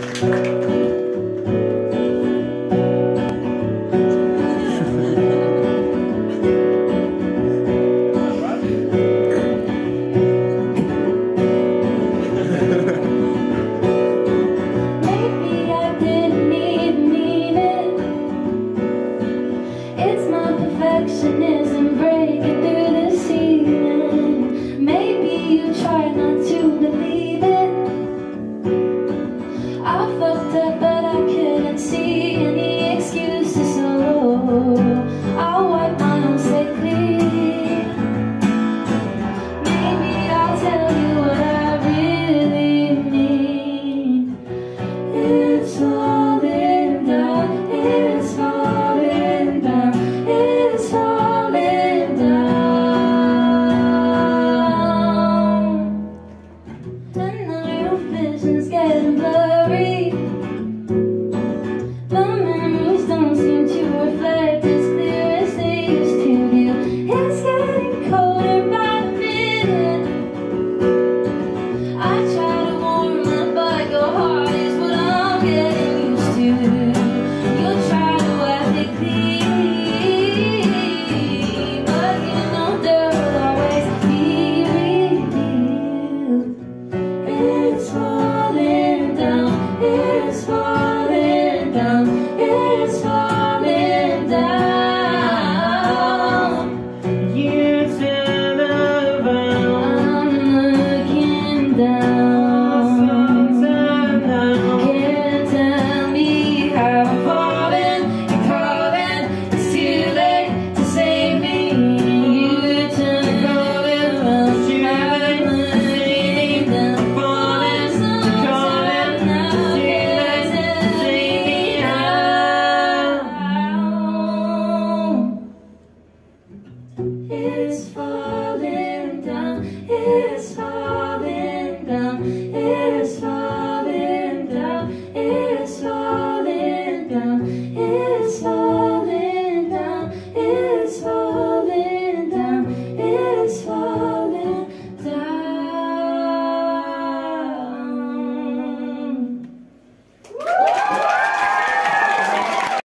It's all satisfied.